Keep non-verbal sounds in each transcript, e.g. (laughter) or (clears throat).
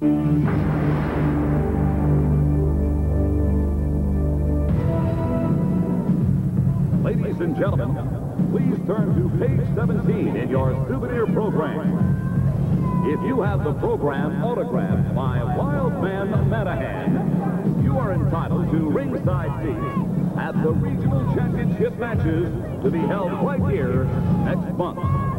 Ladies and gentlemen, please turn to page 17 in your souvenir program. If you have the program autographed by Wildman Manahan, you are entitled to ringside seats at the regional championship matches to be held right here next month.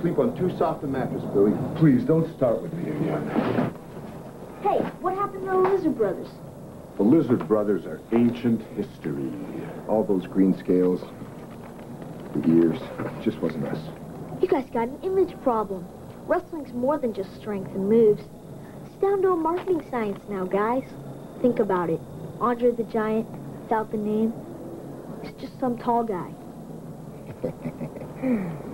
Sleep on too soft a mattress, Billy. Please don't start with me again. Hey, what happened to the Lizard Brothers? The Lizard Brothers are ancient history. All those green scales, the ears, just wasn't us. You guys got an image problem. Wrestling's more than just strength and moves. It's down to a marketing science now, guys. Think about it. Andre the Giant, without the name, is just some tall guy. (laughs)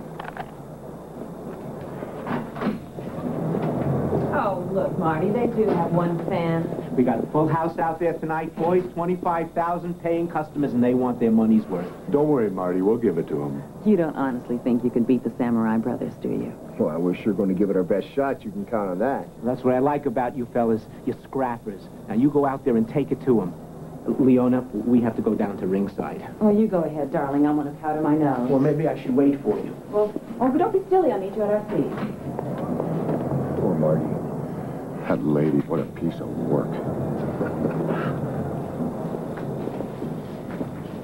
Oh, look, Marty, they do have one fan. We got a full house out there tonight, boys. 25,000 paying customers, and they want their money's worth. Don't worry, Marty. We'll give it to them. You don't honestly think you can beat the Samurai Brothers, do you? Well, we're sure going to give it our best shot. You can count on that. That's what I like about you fellas. You're scrappers. Now, you go out there and take it to them. Leona, we have to go down to ringside. Oh, you go ahead, darling. I'm going to powder my nose. Well, maybe I should wait for you. Well, oh, but don't be silly. I'll meet you at our seats. That lady, what a piece of work.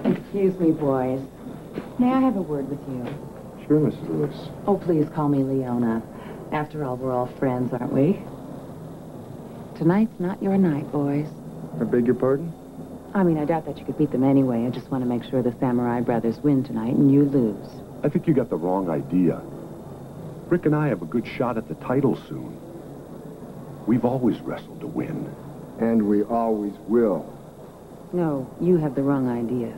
Excuse me, boys. May I have a word with you? Sure, Mrs. Lewis. Oh, please call me Leona. After all, we're all friends, aren't we? Tonight's not your night, boys. I beg your pardon? I mean, I doubt that you could beat them anyway. I just want to make sure the Samurai Brothers win tonight and you lose. I think you got the wrong idea. Rick and I have a good shot at the title soon. We've always wrestled to win. And we always will. No, you have the wrong idea.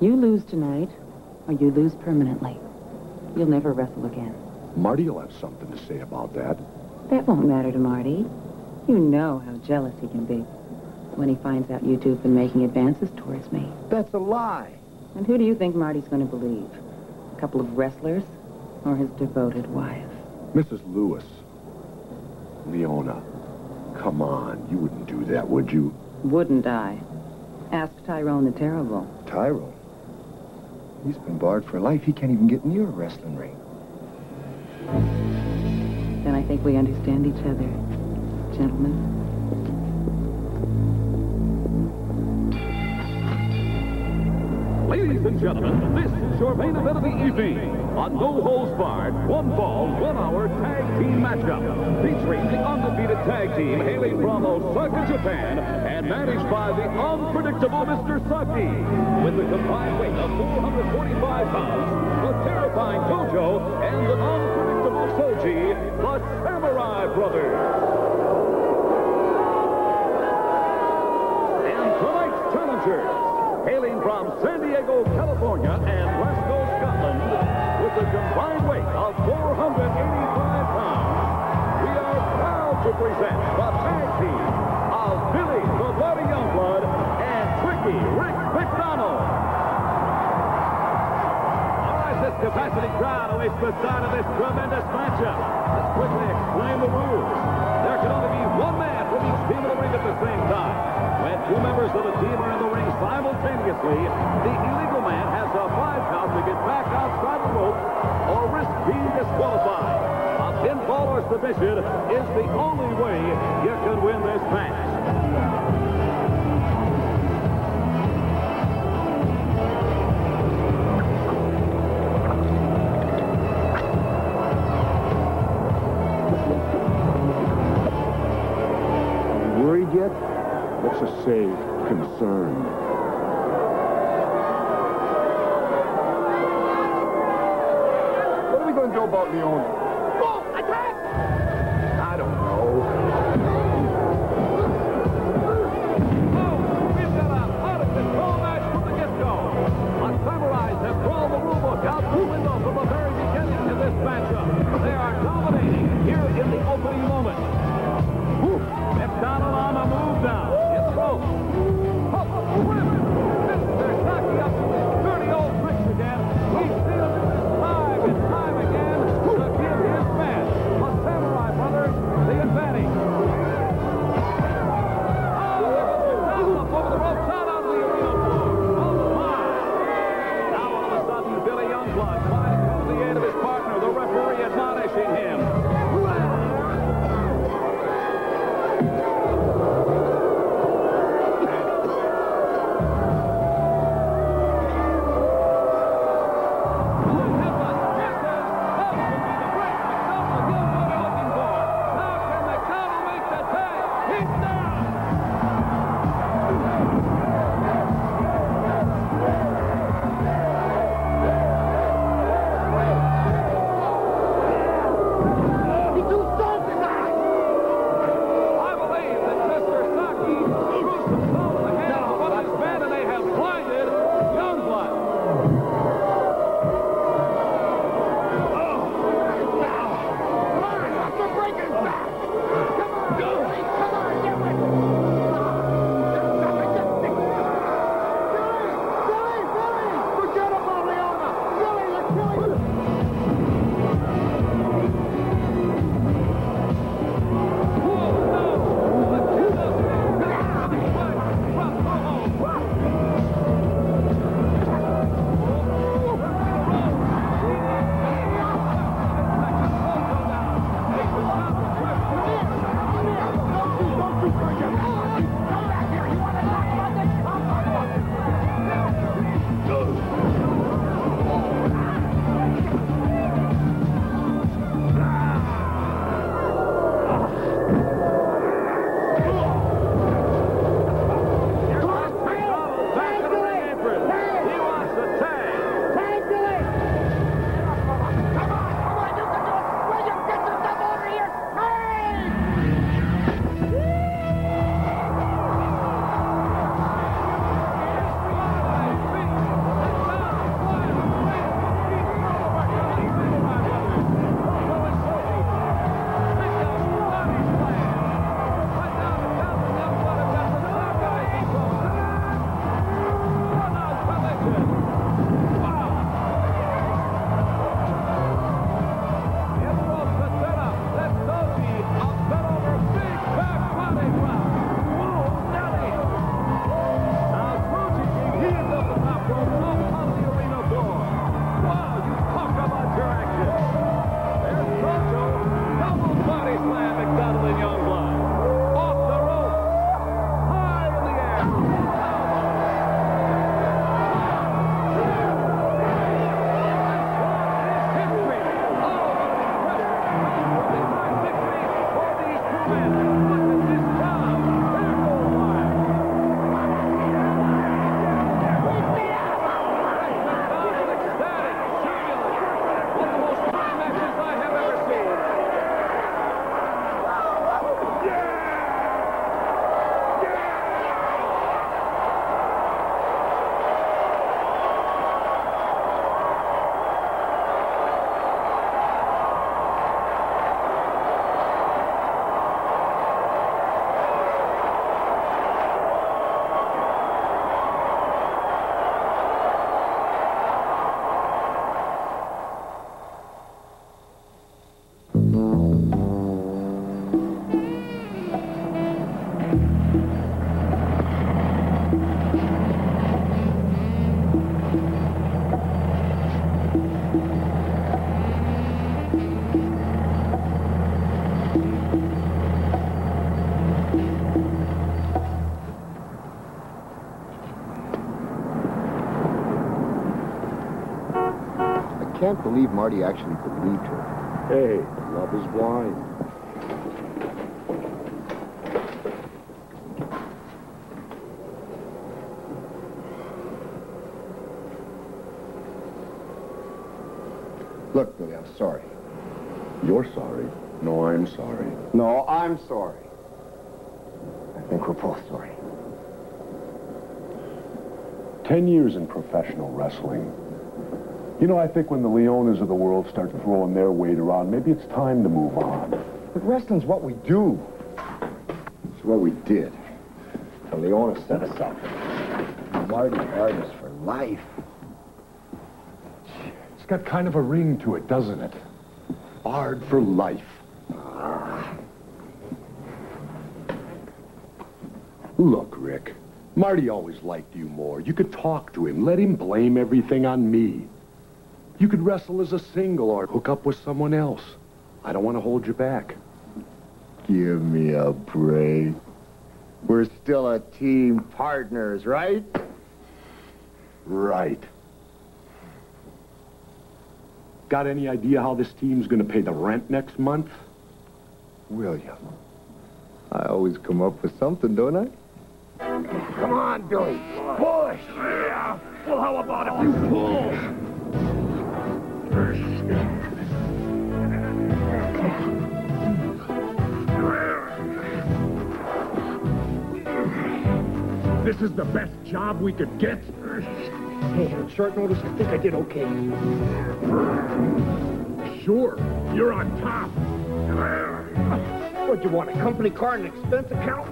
You lose tonight, or you lose permanently. You'll never wrestle again. Marty will have something to say about that. That won't matter to Marty. You know how jealous he can be when he finds out you two have been making advances towards me. That's a lie. And who do you think Marty's going to believe? A couple of wrestlers or his devoted wife? Mrs. Lewis. Leona. Come on. You wouldn't do that, would you? Wouldn't I? Ask Tyrone the Terrible. Tyrone. He's been barred for life. He can't even get near a wrestling ring. Then I think we understand each other, gentlemen. Ladies and gentlemen, this is your main event of the evening. A no holds barred, one ball, one hour tag team matchup featuring the undefeated tag team hailing from Osaka, Japan, and managed by the unpredictable Mr. Saki. With the combined weight of 445 pounds, the terrifying Tojo, and the unpredictable Soji, the Samurai Brothers. And tonight's challengers, hailing from San Diego, California, and Glasgow, Scotland, with a combined weight of 485 pounds, we are proud to present the tag team of Billy the Bloody Youngblood and Tricky Rick McDonald. All right, this capacity crowd awaits the start of this tremendous matchup. Let's quickly explain the rules. There can only be one man team in the ring at the same time. When two members of the team are in the ring simultaneously, the illegal man has a five count to get back outside the rope or risk being disqualified. A pinfall or submission is the only way you can win this match. Let's just say concerned. What are we going to do about Leona? Can't believe Marty actually believed her. Hey, love is blind. Look, Billy, I'm sorry. You're sorry. No, I'm sorry. No, I'm sorry. I think we're both sorry. Ten years in professional wrestling. You know, I think when the Leonas of the world start throwing their weight around, maybe it's time to move on. But wrestling's what we do. It's what we did. The Leona set us up. Marty artist for life. It's got kind of a ring to it, doesn't it? Ard for life. Look, Rick, Marty always liked you more. You could talk to him. Let him blame everything on me. You could wrestle as a single or hook up with someone else. I don't want to hold you back. Give me a break. We're still a team partners, right? Right. Got any idea how this team's gonna pay the rent next month? William, I always come up with something, don't I? Come on, Billy. Push. Yeah. Well, how about if you pull? This is the best job we could get. Hey, on short notice, I think I did okay. Sure, you're on top. What, you want a company car and an expense account?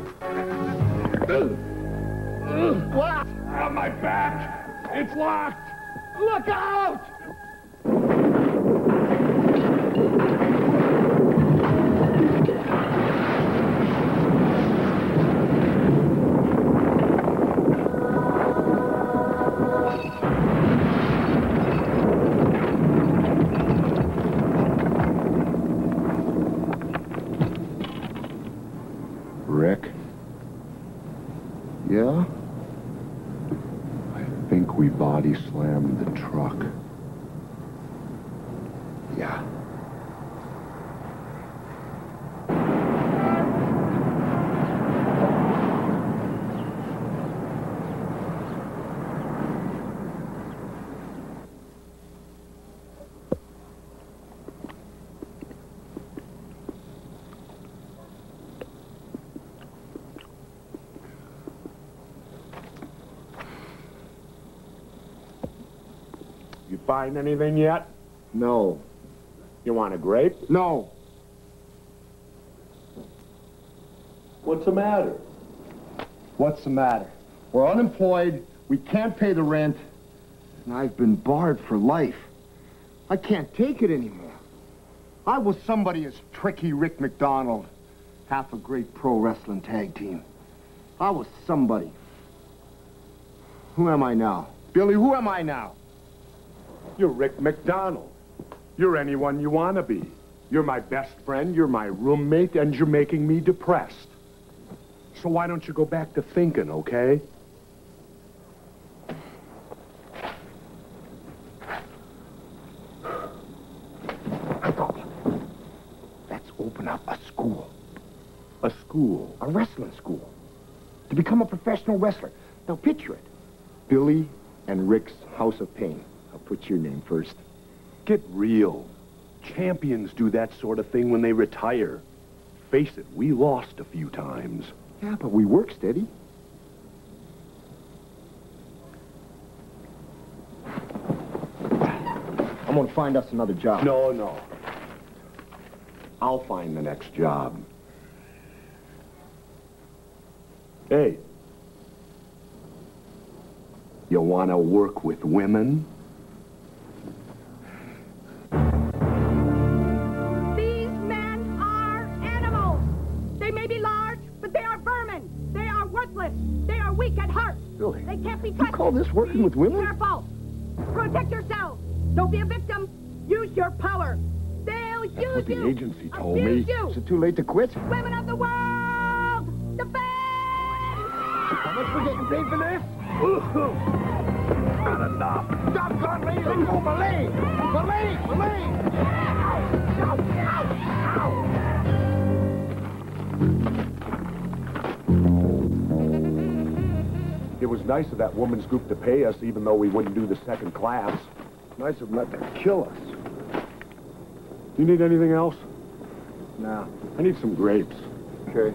What? On my back. It's locked. Look out! Thank you. Find anything yet? No. You want a grape? No. What's the matter? What's the matter? We're unemployed, we can't pay the rent, and I've been barred for life. I can't take it anymore. I was somebody as tricky Rick McDonald, half a great pro wrestling tag team. I was somebody. Who am I now? Billy, who am I now? You're Rick McDonald. You're anyone you want to be. You're my best friend, you're my roommate, and you're making me depressed. So why don't you go back to thinking, okay? Let's open up a school, A school. a wrestling school, to become a professional wrestler. Now picture it. Billy and Rick's House of Pain. I'll put your name first. Get real. Champions do that sort of thing when they retire. Face it, we lost a few times. Yeah, but we work steady. I'm gonna find us another job. No, no. I'll find the next job. Hey. You want to work with women? Billy, They can't be you touched. call this working with women? Careful. Protect yourself. Don't be a victim. Use your power. They'll use That's what the you. agency told Abuse me. You. Is it too late to quit? Women of the world, defend! How much we're getting paid for this? Not enough. Stop, God, lady, let go, Malay! Malay, Malay! It was nice of that woman's group to pay us, even though we wouldn't do the second class. Nice of them not to kill us. Do you need anything else? Nah, I need some grapes. okay.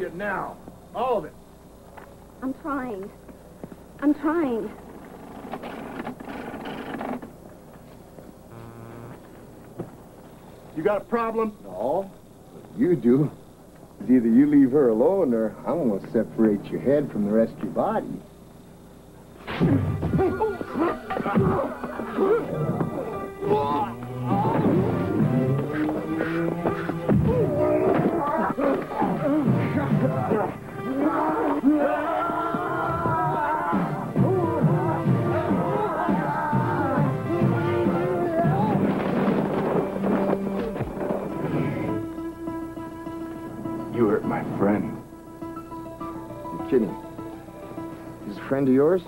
you now. All of it. I'm trying. I'm trying. You got a problem? No. You do. It's either you leave her alone or I'm going to separate your head from the rest of your body. He's a friend of yours?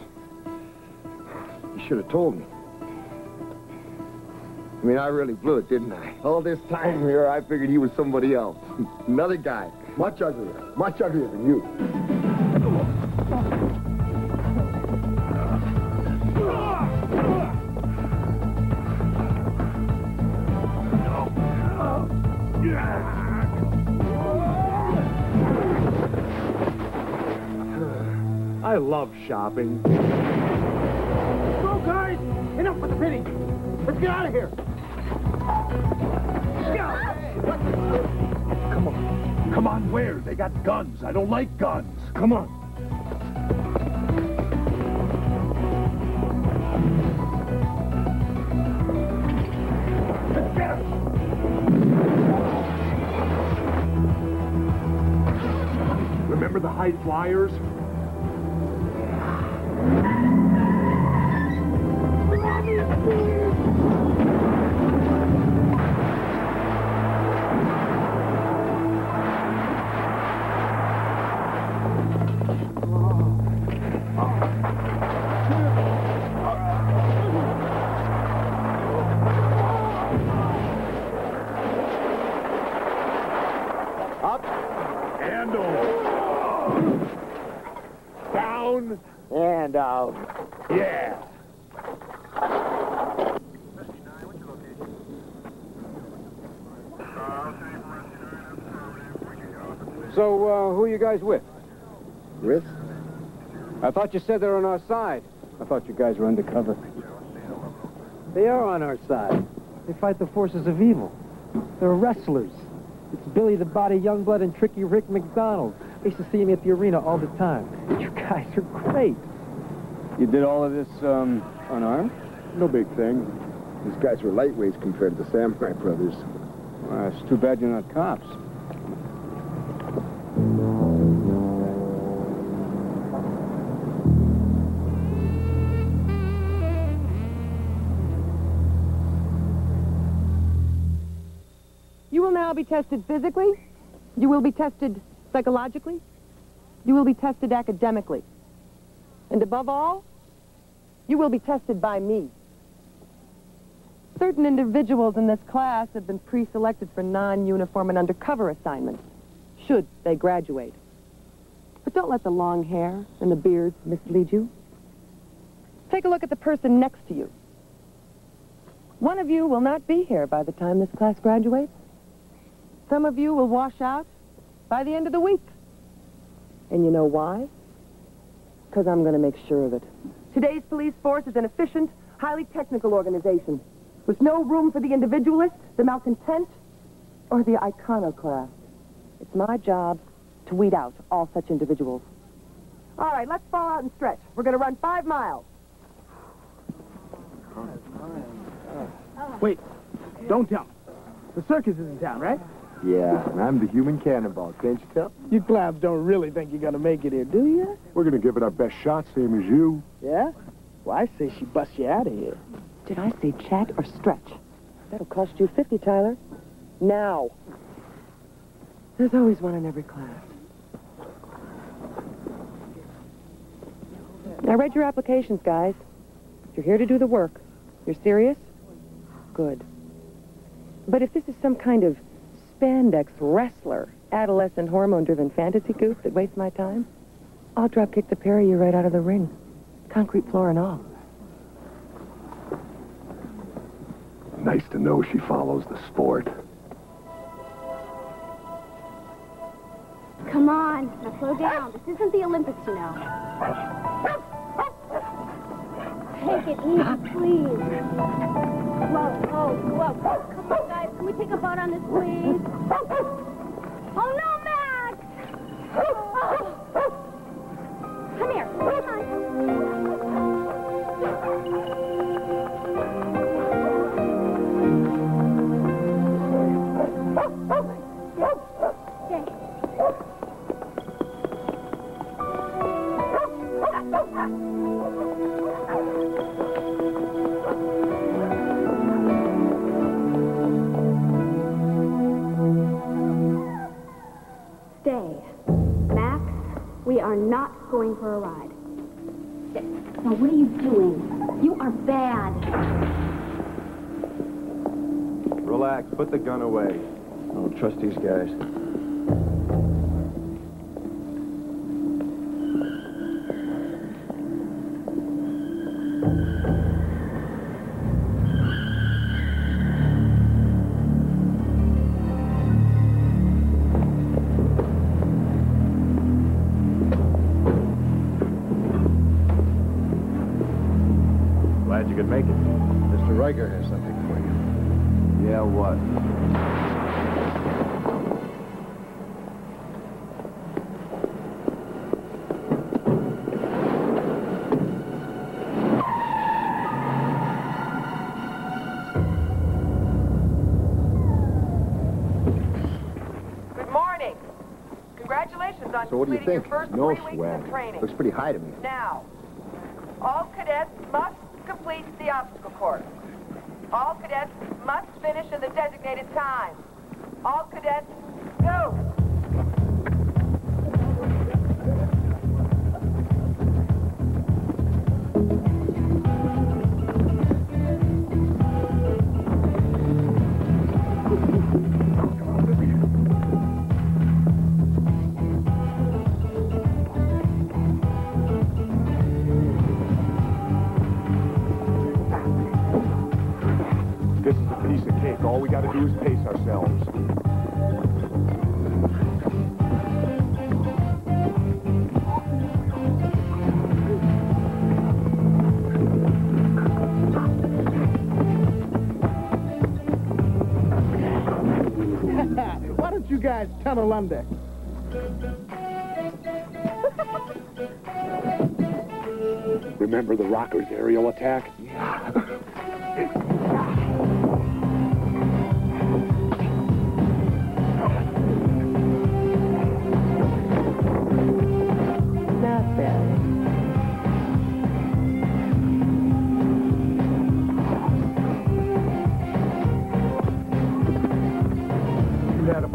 You should have told me. I mean, I really blew it, didn't I? All this time here, I figured he was somebody else. (laughs) Another guy. Much uglier. Much uglier than you. Love shopping. Go, guys! Enough with the pity! Let's get out of here! Come on. Come on, where? They got guns. I don't like guns. Come on. Let's get 'em. Remember the high flyers? Down And out. Yeah. So, uh, who are you guys with? With? I thought you said they're on our side. I thought you guys were undercover. They are on our side. They fight the forces of evil. They're wrestlers. It's Billy the Body Youngblood and Tricky Rick McDonald. I used to see me at the arena all the time. You guys are great. You did all of this, um, unarmed? No big thing. These guys were lightweights compared to the Samurai Brothers. Well, it's too bad you're not cops. You will now be tested physically. You will be tested psychologically. You will be tested academically. And above all, you will be tested by me. Certain individuals in this class have been pre-selected for non-uniform and undercover assignments, should they graduate. But don't let the long hair and the beards mislead you. Take a look at the person next to you. One of you will not be here by the time this class graduates. Some of you will wash out by the end of the week. And you know why? Because I'm going to make sure of it. Today's police force is an efficient, highly technical organization with no room for the individualist, the malcontent, or the iconoclast. It's my job to weed out all such individuals. All right, let's fall out and stretch. We're going to run five miles. Wait, don't tell me. The circus is in town, right? Yeah, and I'm the human cannonball, can't you tell? You clowns don't really think you're gonna make it here, do you? We're gonna give it our best shot, same as you. Yeah? Well, I say she busts you out of here. Did I say chat or stretch? That'll cost you 50, Tyler. Now. There's always one in every class. I read your applications, guys. You're here to do the work. You're serious? Good. But if this is some kind of spandex wrestler, adolescent hormone-driven fantasy goof that wastes my time, I'll drop kick the pair of you right out of the ring. Concrete floor and all. Nice to know she follows the sport. Come on, now slow down. This isn't the Olympics, you know. Take it easy, please. Whoa, oh, whoa. Come on, guys. Can we take a boat on this, please? (laughs) Oh, no, these guys. So what do you think? No three weeks swag. of training. Looks pretty high to me. Now, all cadets must complete the obstacle course. All cadets must finish in the designated time. All cadets, go! Ourselves. (laughs) Why don't you guys tunnel under? Remember the Rockers aerial attack?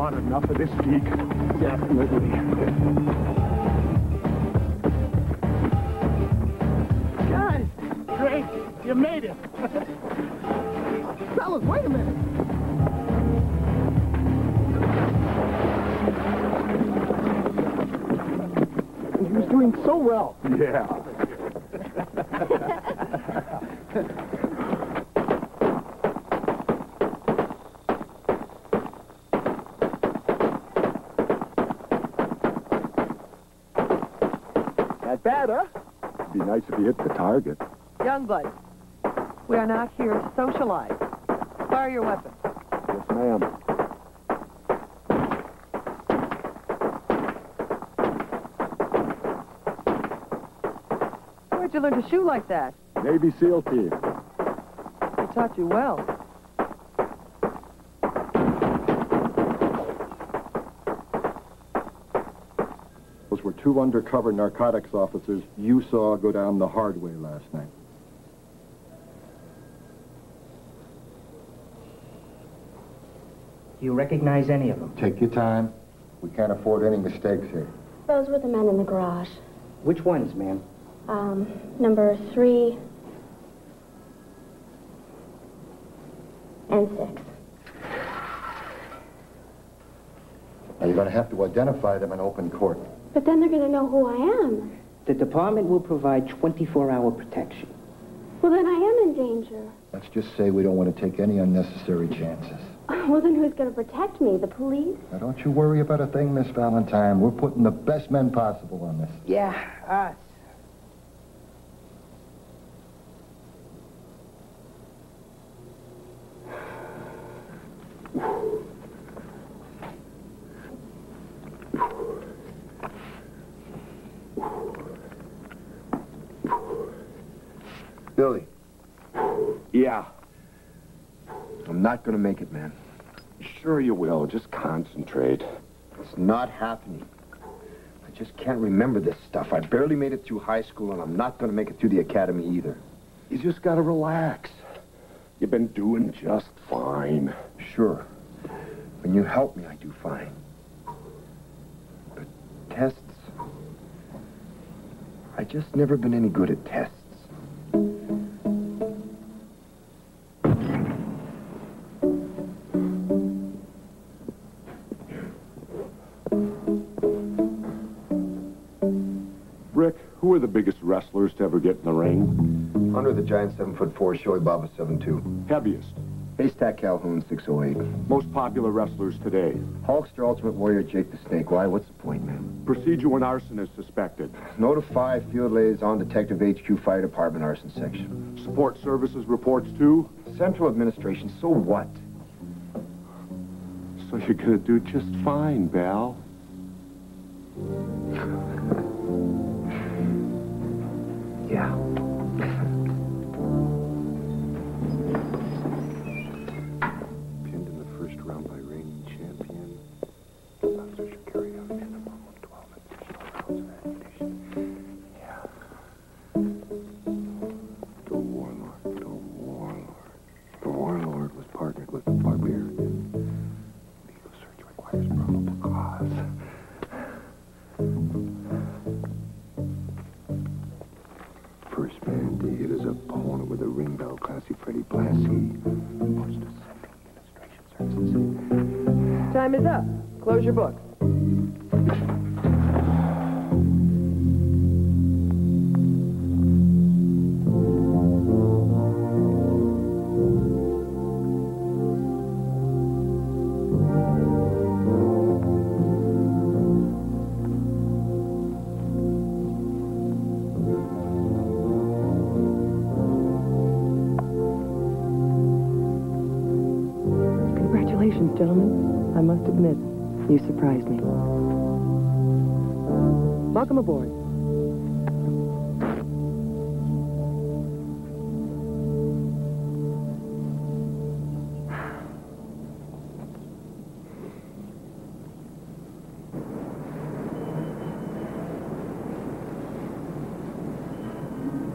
On enough of this geek? Definitely. Guys, great. You made it. (laughs) Fellas, wait a minute. He was doing so well. Yeah. Not bad, huh? Be nice if you hit the target. Youngblood, we are not here to socialize. Fire your weapon. Yes, ma'am. Where'd you learn to shoot like that? Navy SEAL team. They taught you well. Those were two undercover narcotics officers you saw go down the hard way last night. Do you recognize any of them? Take your time. We can't afford any mistakes here. Those were the men in the garage. Which ones, ma'am? Um, number three and six. Now, you're going to have to identify them in open court. But then they're going to know who I am. The department will provide 24-hour protection. Well, then I am in danger. Let's just say we don't want to take any unnecessary chances. (laughs) Well, then who's going to protect me? The police? Now, don't you worry about a thing, Miss Valentine. We're putting the best men possible on this. Yeah, us. Billy, Yeah. To make it, man. Sure you will. Just concentrate. It's not happening. I just can't remember this stuff. I barely made it through high school, and I'm not going to make it through the academy either. You just gotta relax. You've been doing just fine. Sure. When you help me, I do fine. But tests, I just never been any good at tests. Are the biggest wrestlers to ever get in the ring? Andre the Giant seven foot four, Shohei Baba seven two. Heaviest. Haystack Calhoun six oh eight. Most popular wrestlers today. Hulkster Ultimate Warrior Jake the Snake. Why? What's the point, man? Procedure when arson is suspected. Notify Field Liaison Detective HQ Fire Department Arson Section. Support services reports too. Central Administration. So what? So you're gonna do just fine, Val. (laughs) Yeah. Time is up. Close your book. Congratulations, gentlemen. I must admit, you surprised me. Welcome aboard.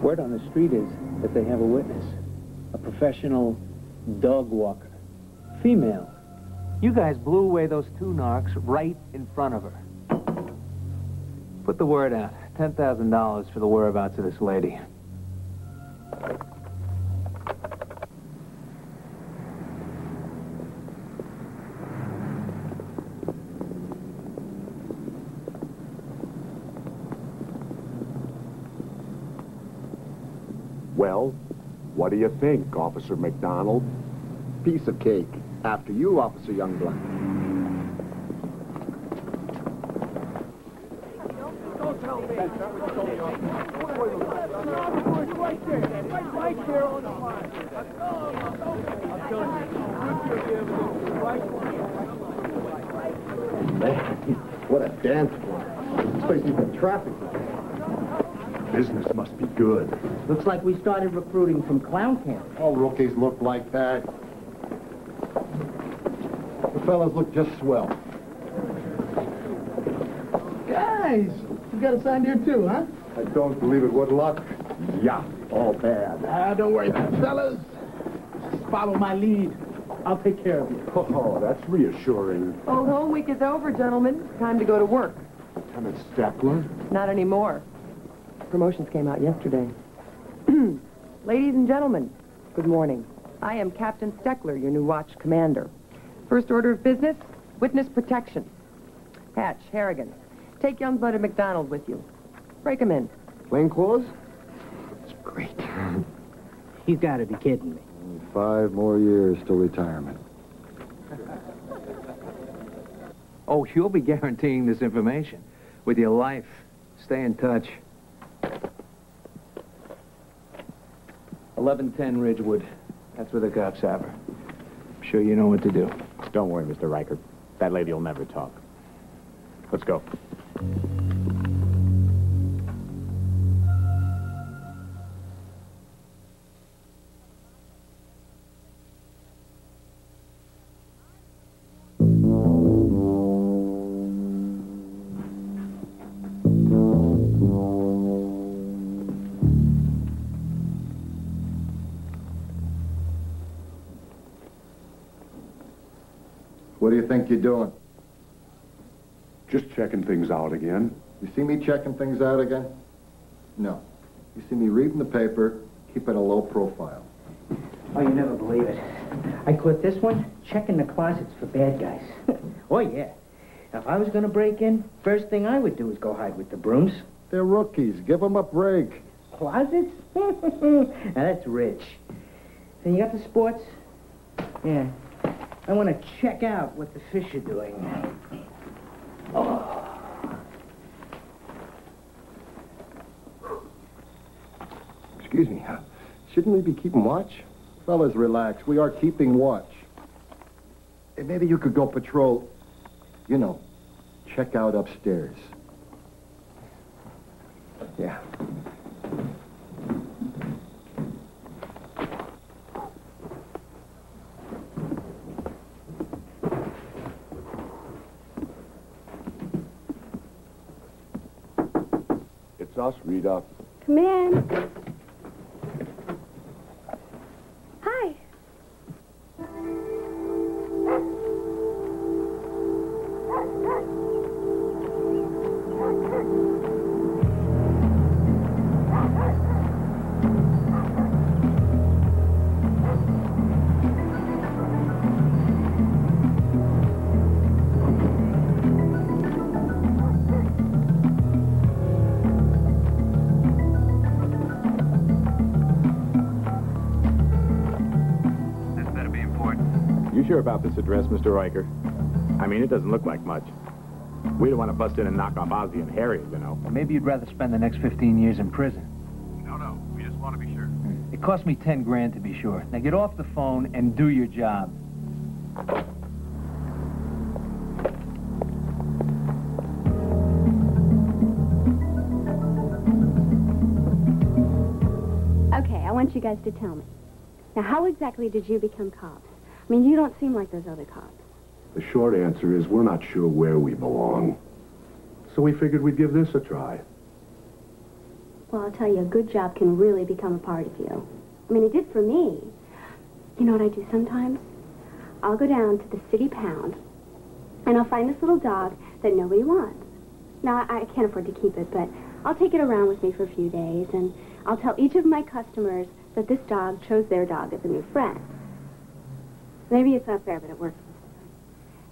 Word on the street is that they have a witness. A professional dog walker. Female. You guys blew away those two narcs right in front of her. Put the word out. $10,000 for the whereabouts of this lady. Well, what do you think, Officer McDonald? Piece of cake. After you, Officer Youngblood. Man, what a dance floor. This place needs a traffic light. Business must be good. Looks like we started recruiting from clown camp. All rookies look like that. The fellas look just swell. Guys, you got a sign here too, huh? I don't believe it. What luck? Yeah, all bad. Ah, don't worry, fellas. Just follow my lead. I'll take care of you. Oh, that's reassuring. Old home week is over, gentlemen. Time to go to work. Lieutenant Steckler? Not anymore. Promotions came out yesterday. (clears throat) Ladies and gentlemen, good morning. I am Captain Steckler, your new watch commander. First order of business, witness protection. Hatch, Harrigan, take Youngblood and McDonald with you. Break them in. Plain clothes? That's great. You've gotta be kidding me. Five more years till retirement. Oh, you'll be guaranteeing this information with your life. Stay in touch. 1110 Ridgewood. That's where the cops have her. Sure you know what to do. Don't worry, Mr. Reichert. That lady will never talk. Let's go. Do you think you're doing? Just checking things out again. You see me checking things out again? No. You see me reading the paper, keeping a low profile. Oh, you never believe it. I caught this one checking the closets for bad guys. (laughs) oh, yeah. Now, if I was going to break in, first thing I would do is go hide with the brooms. They're rookies. Give them a break. Closets? now, (laughs) that's rich. Then you got the sports? Yeah. I want to check out what the fish are doing. Oh. Excuse me. uh, Shouldn't we be keeping watch? Fellas, relax. We are keeping watch. Hey, maybe you could go patrol, you know, check out upstairs. Yeah. Us, Rita. Come in. Sure about this address, Mr. Riker? I mean, it doesn't look like much. We don't want to bust in and knock off Ozzie and Harriet, you know. Maybe you'd rather spend the next 15 years in prison. No, no. We just want to be sure. It cost me 10 grand to be sure. Now get off the phone and do your job. Okay, I want you guys to tell me. Now, how exactly did you become cops? I mean, you don't seem like those other cops. The short answer is we're not sure where we belong. So we figured we'd give this a try. Well, I'll tell you, a good job can really become a part of you. I mean, it did for me. You know what I do sometimes? I'll go down to the city pound, and I'll find this little dog that nobody wants. Now, I I can't afford to keep it, but I'll take it around with me for a few days, and I'll tell each of my customers that this dog chose their dog as a new friend. Maybe it's not fair, but it works.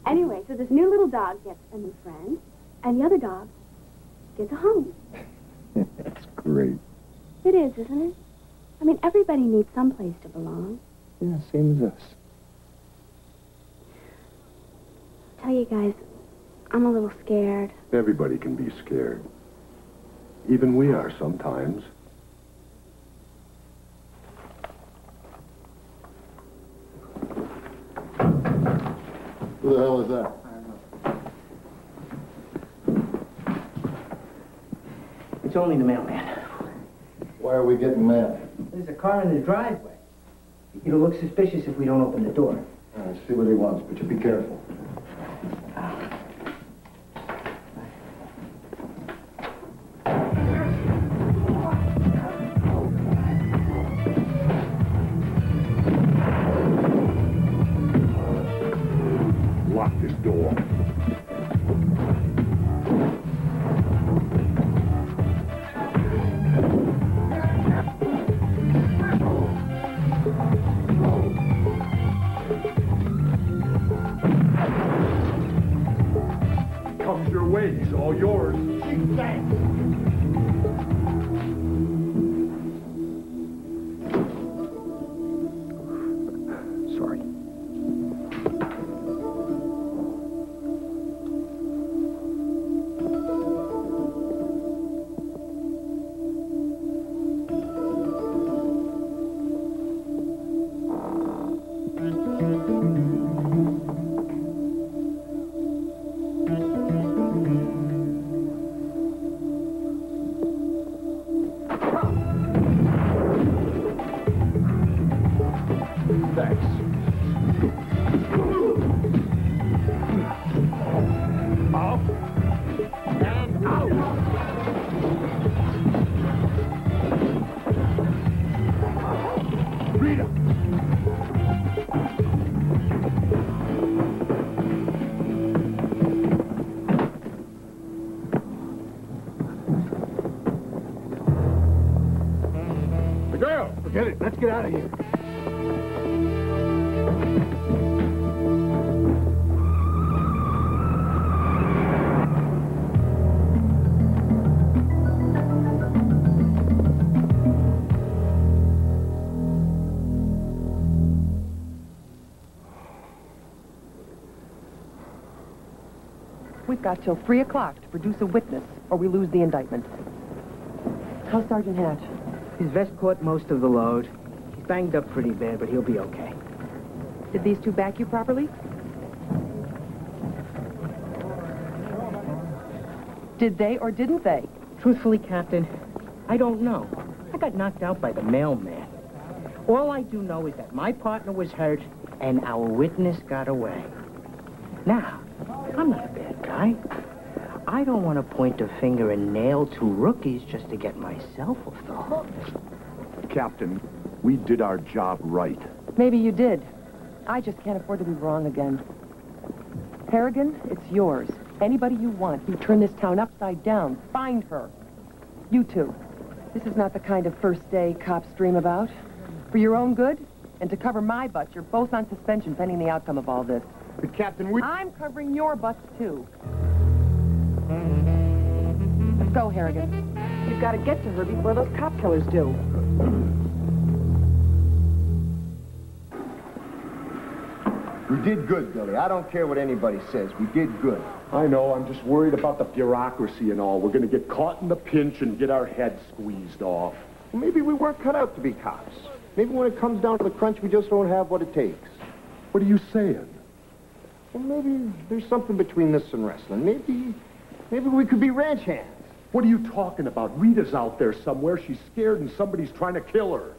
Anyway, so this new little dog gets a new friend, and the other dog gets a home. That's great. It is, isn't it? I mean, everybody needs some place to belong. Yeah, same as us. Tell you guys, I'm a little scared. Everybody can be scared. Even we are sometimes. Who the hell is that? It's only the mailman. Why are we getting mad? There's a car in the driveway. It'll look suspicious if we don't open the door. All right, see what he wants, but you be careful. Got till 3 o'clock to produce a witness, or we lose the indictment. How's Sergeant Hatch? His vest caught most of the load. He's banged up pretty bad, but he'll be okay. Did these two back you properly? Did they or didn't they? Truthfully, Captain, I don't know. I got knocked out by the mailman. All I do know is that my partner was hurt and our witness got away. Now, I'm not guy. I don't want to point a finger and nail two rookies just to get myself off the hook. Captain, we did our job right. Maybe you did. I just can't afford to be wrong again. Harrigan, it's yours. Anybody you want, you turn this town upside down. Find her. You two. This is not the kind of first day cops dream about. For your own good, and to cover my butt, you're both on suspension pending the outcome of all this. But, Captain, we... I'm covering your butts, too. Let's go, Harrigan. You've got to get to her before those cop killers do. We did good, Billy. I don't care what anybody says. We did good. I know, I'm just worried about the bureaucracy and all. We're gonna get caught in the pinch and get our heads squeezed off. Maybe we weren't cut out to be cops. Maybe when it comes down to the crunch, we just don't have what it takes. What are you saying? Well, maybe there's something between this and wrestling. Maybe, maybe we could be ranch hands. What are you talking about? Rita's out there somewhere. She's scared and somebody's trying to kill her.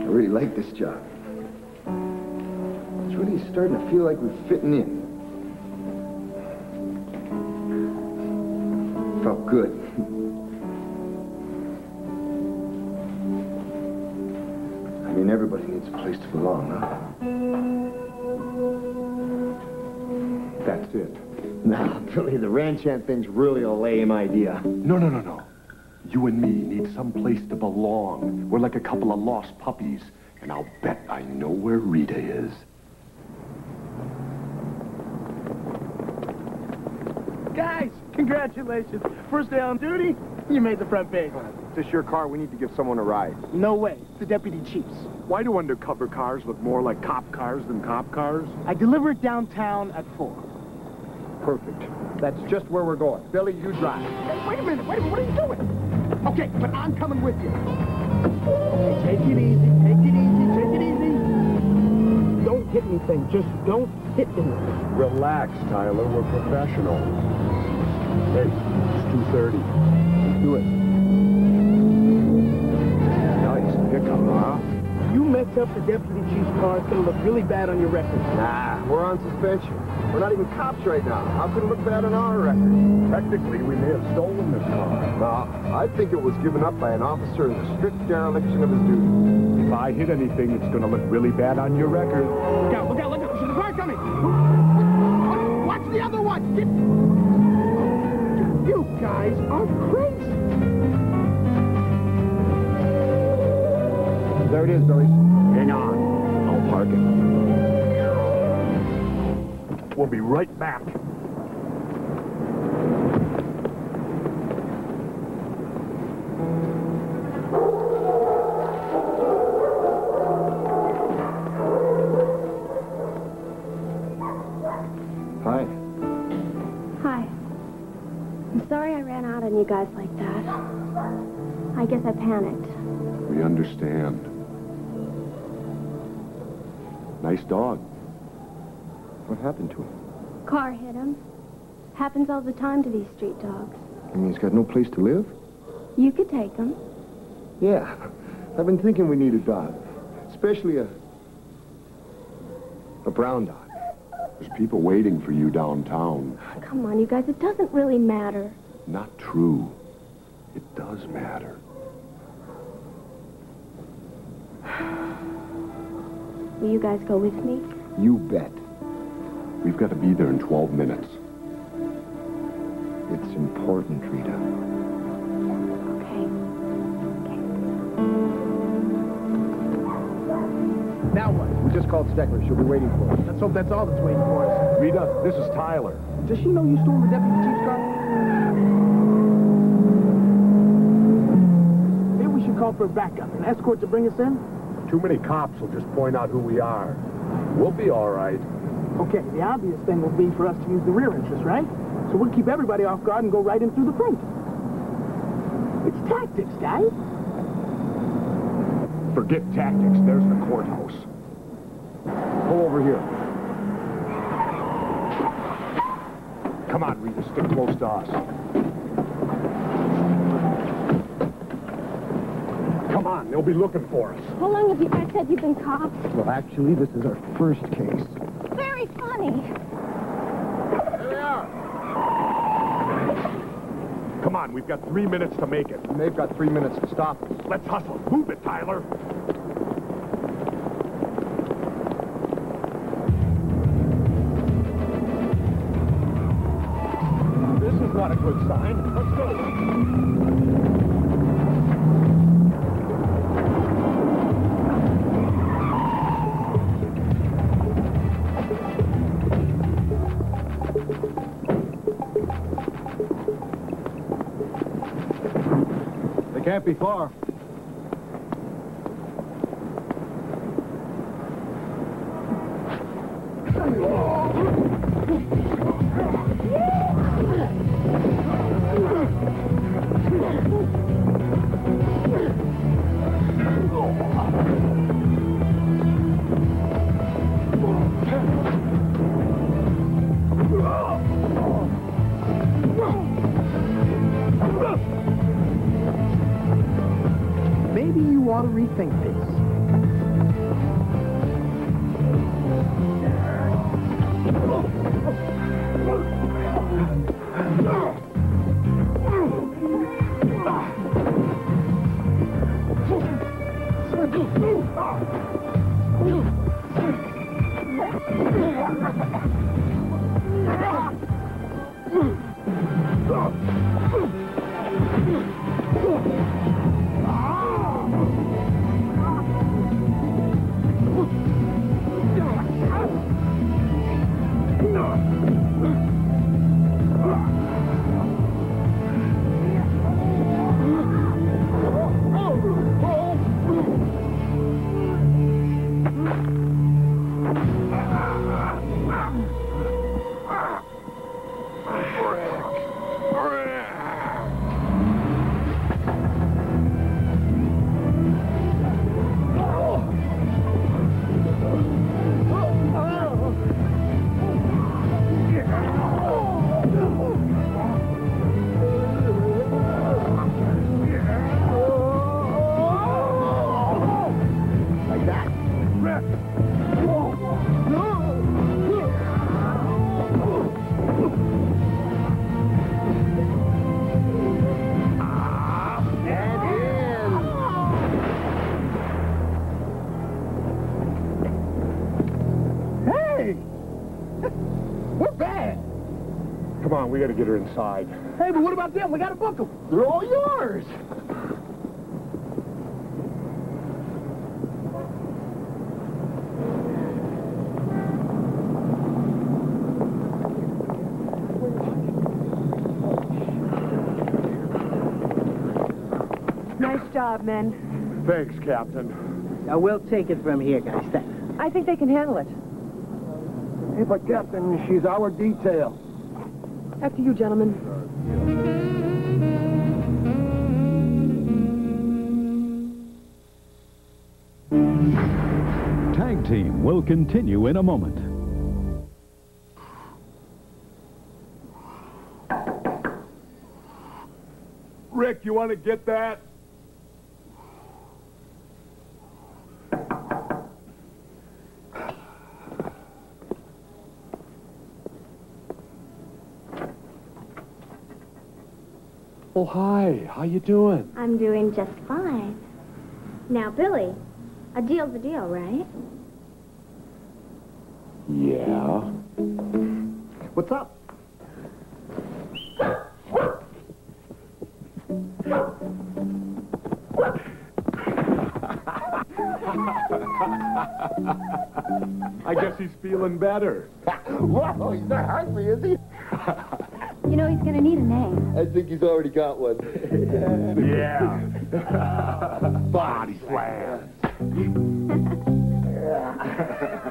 I really like this job. It's really starting to feel like we're fitting in. Good. I mean, everybody needs a place to belong, huh? That's it. (laughs) Nah, Billy, the ranch hand thing's really a lame idea. No, no, no, no. You and me need some place to belong. We're like a couple of lost puppies. And I'll bet I know where Rita is. Guys, congratulations. First day on duty, you made the front page. Is this your car? We need to give someone a ride. No way. It's the deputy chief's. Why do undercover cars look more like cop cars than cop cars? I deliver it downtown at 4. Perfect. That's just where we're going. Billy, you drive. Hey, wait a minute. Wait a minute. What are you doing? Okay, but I'm coming with you. Okay, take it easy. Take it easy. Take it easy. Don't hit anything. Just don't hit anything. Relax, Tyler. We're professional. Hey, it's 2.30. Let's do it. Nice pickup, huh? You messed up the deputy chief's car, it's gonna look really bad on your record. Nah, we're on suspension. We're not even cops right now. How could it look bad on our record? Technically, we may have stolen this car. No, I think it was given up by an officer in the strict dereliction of his duty. If I hit anything, it's going to look really bad on your record. Look out, look out, look out. There's a car coming. Watch the other one. Get... You guys are crazy. There it is, Billy. Hang on. I'll park it. We'll be right back. You guys like that. I guess I panicked. We understand. Nice dog. What happened to him? Car hit him. Happens all the time to these street dogs. I mean, he's got no place to live? You could take him. Yeah. I've been thinking we need a dog. Especially a... a brown dog. There's people waiting for you downtown. Ah, come on, you guys, it doesn't really matter. Not true. It does matter. Will you guys go with me? You bet. We've got to be there in 12 minutes. It's important, Rita. Okay. Okay. Now what? We just called Steckler. She'll be waiting for us. Let's hope that's all that's waiting for us. Rita, this is Tyler. Does she know you stole the deputy chief's car? Maybe we should call for a backup, an escort to bring us in? Too many cops will just point out who we are. We'll be all right. Okay, the obvious thing will be for us to use the rear entrance, right? So we'll keep everybody off guard and go right in through the front. It's tactics, guys. Forget tactics. There's the courthouse. Pull over here. Come on, Rita. Stick close to us. Come on. They'll be looking for us. How long have you guys said you've been cops? Well, actually, this is our first case. Very funny. Here they are. Come on. We've got three minutes to make it. And they've got three minutes to stop us. Let's hustle. Move it, Tyler. Not a good sign. Let's go. They can't be far. Like We got to get her inside. Hey, but what about them? We gotta book them. They're all yours. Nice job, men. Thanks, Captain. Now, we'll take it from here, guys. Thanks. I think they can handle it. Hey, but Captain, she's our detail. After you, gentlemen. Tag team will continue in a moment. Rick, you want to get that? Oh, hi. How you doing? I'm doing just fine. Now, Billy, a deal's a deal, right? Yeah? What's up? (laughs) I guess he's feeling better. Whoa, he's not hungry, is he? (laughs) You know, he's gonna need a name. I think he's already got one. (laughs) yeah. (laughs) Body slam. (laughs)